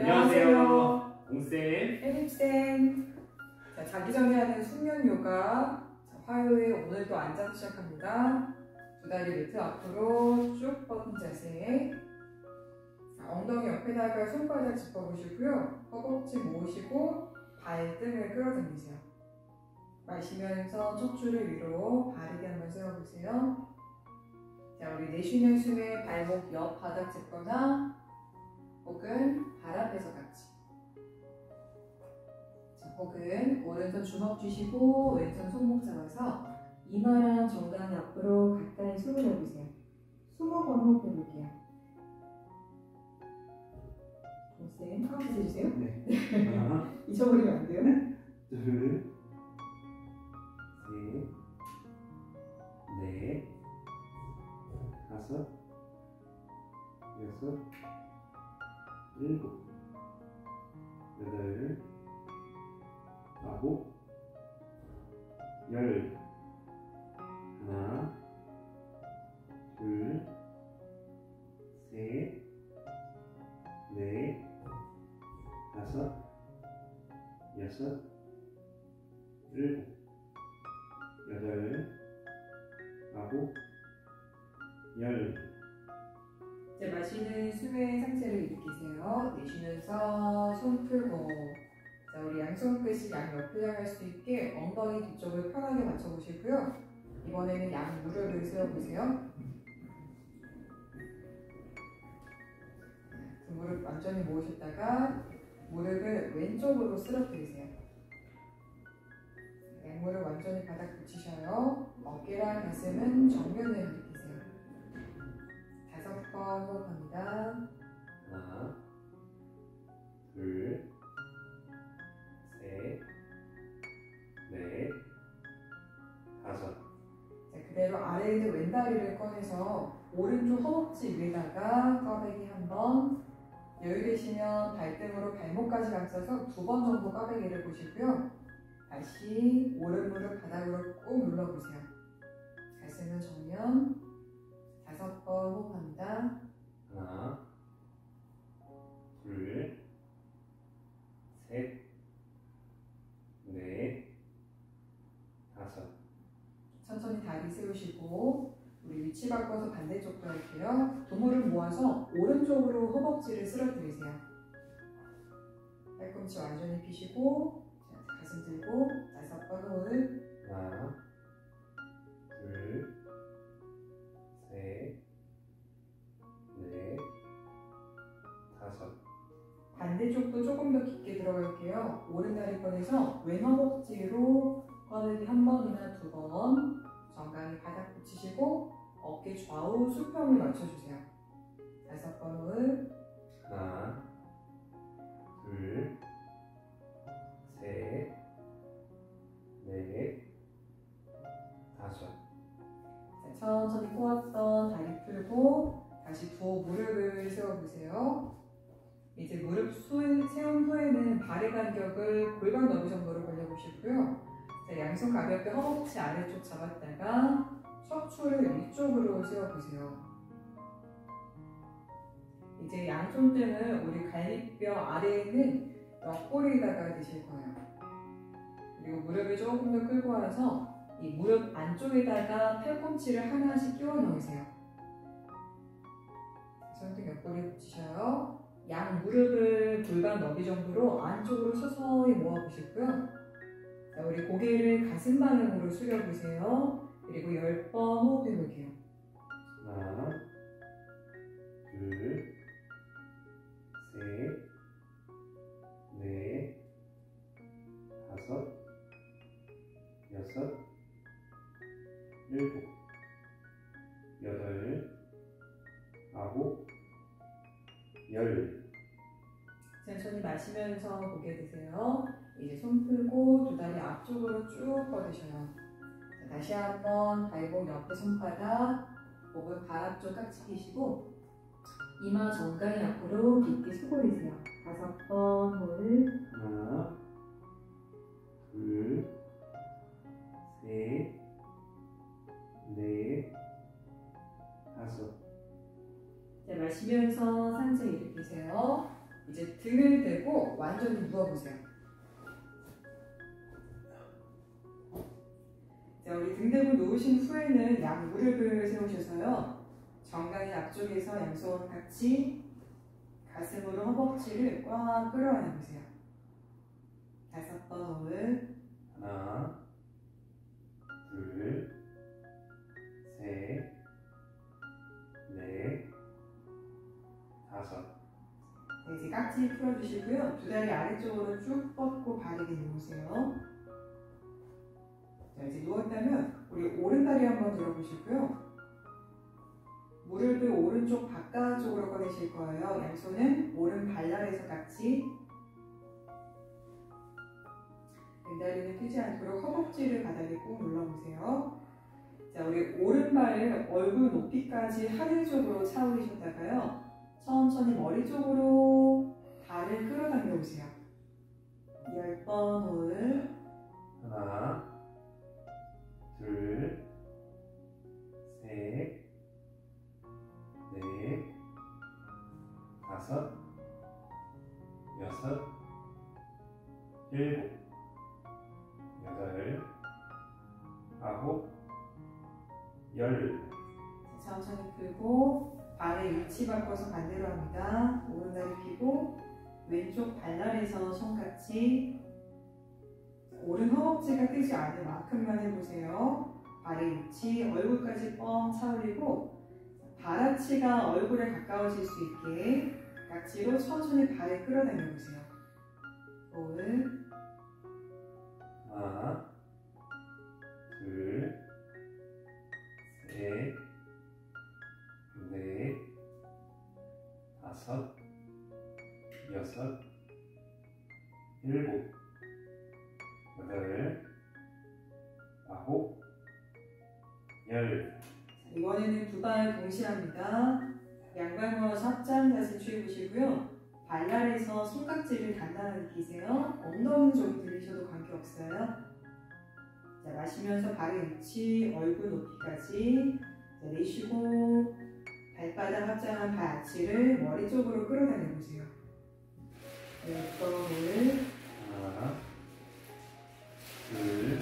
안녕하세요. 옹쌤. 혜립쌤. 자, 자기 전에 하는 숙면 요가. 자, 화요일 오늘도 앉아서 시작합니다. 두 다리 밑에 앞으로 쭉 뻗은 자세. 자, 엉덩이 옆에다가 손바닥 짚어보시고요. 허벅지 모으시고 발등을 끌어당기세요. 마시면서 척추를 위로 바르게 한번 세워보세요. 자, 우리 내쉬는 숨에 발목 옆 바닥 짚거나 혹은 발 앞에서 같이. 자, 혹은 오른손 주먹 쥐시고 왼손 손목 잡아서 이마랑 정강이 앞으로 가까이 수그려 보세요. 20번 호흡해 볼게요. 쌤, 카운트 해주세요. 네. 하나, 잊어버리면 안 돼요. 둘, 셋, 넷, 다섯, 여섯, 일곱, 여덟, 아홉, 열. 하나, 둘, 셋, 넷, 다섯, 여섯, 일곱, 여덟, 아홉, 열. 마시는 숨의 상체를 일으키세요. 내쉬면서 손 풀고. 자, 우리 양손 끝이 양 옆을 향할 수 있게 엉덩이 뒤쪽을 편하게 맞춰보시고요. 이번에는 양 무릎을 세워보세요. 그 무릎 완전히 모으셨다가 무릎을 왼쪽으로 쓰러뜨리세요. 양무릎 완전히 바닥 붙이셔요. 어깨랑 가슴은 정면을 번 호흡합니다. 하나, 둘, 셋, 넷, 다섯. 자, 그대로 아래에서 왼다리를 꺼내서 오른쪽 허벅지 위에다가 꽈배기 한 번. 여유 되시면 발등으로 발목까지 감싸서 두 번 정도 꽈배기를 보시고요. 다시 오른 무릎 바닥으로 꾹 눌러보세요. 가슴은 정면. 바꿔서 반대쪽도 할게요. 두 무릎 모아서 오른쪽으로 허벅지를 쓰러뜨리세요. 팔꿈치 완전히 펴시고 자, 가슴 들고 다섯 번 호흡 하나, 둘, 셋, 넷, 다섯. 반대쪽도 조금 더 깊게 들어갈게요. 오른 다리 꺼내서 왼 허벅지로 꽈배기 한 번이나 두 번 정강이 바닥 붙이시고 어깨 좌우 수평을 맞춰주세요. 다섯 번 호흡 하나, 둘, 셋, 넷, 다섯. 자, 천천히 꼬았던 다리 풀고 다시 두 무릎을 세워보세요. 이제 무릎 수, 세운 후에는 발의 간격을 골반 너비 정도로 벌려보시고요. 자, 양손 가볍게 허벅지 아래쪽 잡았다가 척추를 위쪽으로 세워보세요. 이제 양손 등을 우리 갈비뼈 아래에 있는 옆구리에다가 드실 거예요. 그리고 무릎을 조금 더 끌고 와서 이 무릎 안쪽에다가 팔꿈치를 하나씩 끼워 넣으세요. 손등 옆구리 붙이셔요. 양 무릎을 골반 너비 정도로 안쪽으로 서서히 모아보시고요. 자, 우리 고개를 가슴 방향으로 숙여보세요. 그리고 10번 호흡해 볼게요. 하나, 둘, 셋, 넷, 다섯, 여섯, 일곱, 여덟, 아홉, 열. 천천히 마시면서 고개 드세요. 이제 손 풀고 두 다리 앞쪽으로 쭉 뻗으셔요. 자, 다시 한번 발목 옆에 손바닥, 목은 발 앞쪽 깍지 끼시고 이마 정강이 앞으로 깊게 수고리세요. 다섯 번 호흡. 하나, 둘, 셋, 넷, 다섯. 자, 마시면서 상체 일으키세요. 이제 등을 대고 완전히 누워보세요. 우리 등 대고 누우신 후에는 양 무릎을 세우셔서요. 정강이 앞쪽에서 양손 같이 가슴으로 허벅지를 꽉 끌어안아 보세요. 다섯 번 호흡. 하나, 둘, 셋, 넷, 다섯. 네, 이제 깍지 풀어주시고요. 두 다리 아래쪽으로 쭉 뻗고 바르게 누우세요. 자, 이제 누웠다면 우리 오른 다리 한번 들어보시고요. 무릎을 오른쪽 바깥쪽으로 꺼내실 거예요. 양손은 오른 발날에서 같이 왼다리는 펴지 않도록 허벅지를 바닥에 꾹 눌러보세요. 자, 우리 오른발을 얼굴 높이까지 하늘 쪽으로 차 올리셨다가요. 천천히 머리 쪽으로 발을 끌어당겨 보세요. 10번 호흡. 하나, 일곱, 여덟, 아홉, 열. 천천히 펴고 발을 위치 바꿔서 반대로 합니다. 오른다리 펴고 왼쪽 발날에서 손같이 오른 허벅지가 뜨지 않을 만큼만 해보세요. 발의 위치 얼굴까지 뻥 차올리고 발아치가 얼굴에 가까워질 수 있게 약지로 천천히 발을 끌어당겨 보세요. 호흡 하나, 둘, 셋, 넷, 다섯, 여섯, 일곱, 여덟, 아홉, 열. 자, 이번에는 두 발 동시에 합니다. 양발 모아서 합장 자세 취해보시고요. 발날에서 손깍지를 단단하게 끼세요. 엉덩이 좀 들리셔도 관계없어요. 자, 마시면서 발의 위치, 얼굴 높이까지 자, 내쉬고 발바닥 합장한 발 아치를 머리 쪽으로 끌어당겨 보세요. 네, 거울 하나, 둘,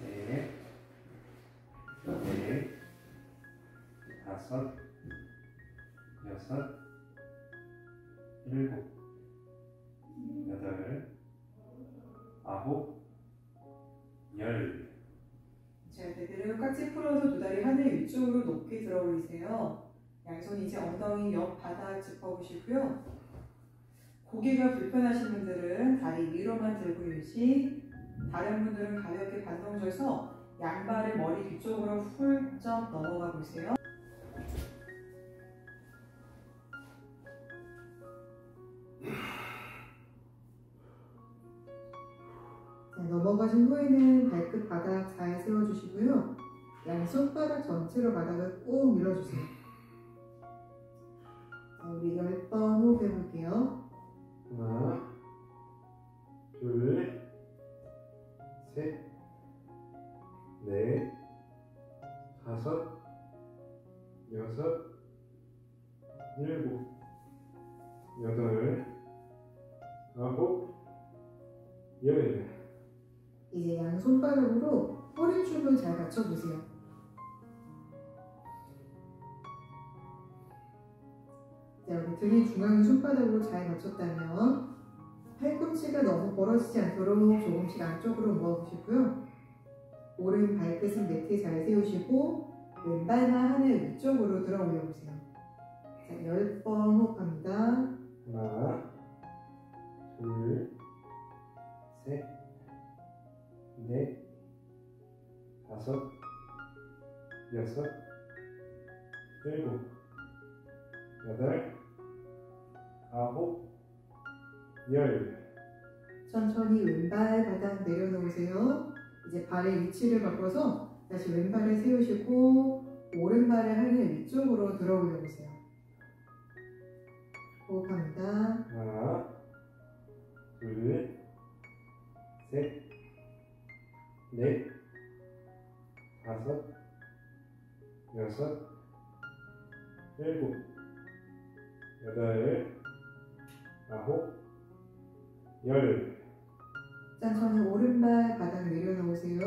셋, 넷, 다섯, 여섯, 위쪽으로 높게 들어 올리세요. 양손 이제 엉덩이 옆 바닥 짚어보시고요. 고개가 불편하신 분들은 다리 위로만 들고 유지. 다른 분들은 가볍게 반동 줘서 양발을 머리 뒤쪽으로 훌쩍 넘어가 보세요. 자, 넘어가신 후에는 발끝 바닥 잘 세워주시고요. 양 손바닥 전체로 바닥을 꾹 밀어주세요. 자, 우리 10번 호흡 해볼게요. 하나, 둘, 셋, 넷, 다섯, 여섯, 일곱, 여덟, 아홉, 열. 이제 양 손바닥으로 허리춤을 잘 받쳐보세요. 자, 우리 등의 중앙을 손바닥으로 잘 받쳤다면 팔꿈치가 너무 벌어지지 않도록 조금씩 안쪽으로 모아보시고요. 오른 발끝은 매트에 잘 세우시고 왼발만 하늘 위쪽으로 들어 올려보세요. 자, 10번 호흡합니다. 하나, 둘, 셋, 넷, 다섯, 여섯, 일곱, 여덟, 아홉, 열. 천천히 왼발 바닥 내려놓으세요. 이제 발의 위치를 바꿔서 다시 왼발을 세우시고 오른발을 하늘 위쪽으로 들어 올려보세요. 호흡합니다. 하나, 둘, 셋, 넷, 다섯, 여섯, 일곱, 여덟, 아홉, 열. 천천히 오른발 바닥 내려놓으세요.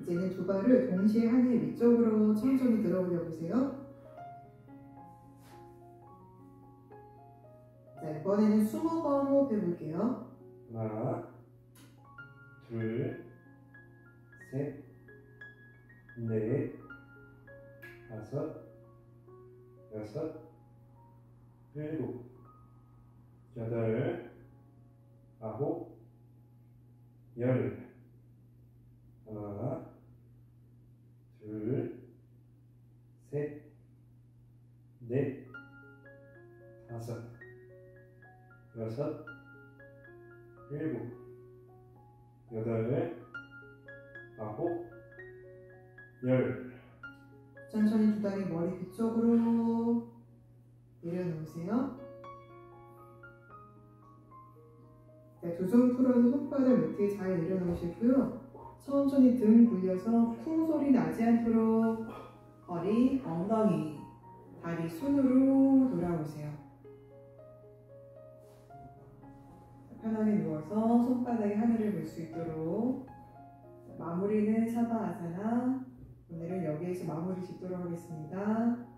이제는 두 발을 동시에 하늘 위쪽으로 천천히 들어 올려 보세요. 자, 이번에는 20번 호흡해 볼게요. 하나, 둘, 셋, 넷, 다섯, 여섯, 일곱, 여덟, 아홉, 열. 하나, 둘, 셋, 넷, 다섯, 여섯, 일곱, 여덟, 아홉, 열. 천천히 두 다리 머리 뒤쪽으로 내려놓으세요. 네, 두손 풀어서 손바닥 밑에 잘 내려놓으시고요. 천천히 등 굴려서 쿵 소리 나지 않도록 허리, 엉덩이, 다리 순으로 돌아오세요. 편하게 누워서 손바닥에 하늘을 볼 수 있도록 마무리는 사바아사나 오늘은 여기에서 마무리 짓도록 하겠습니다.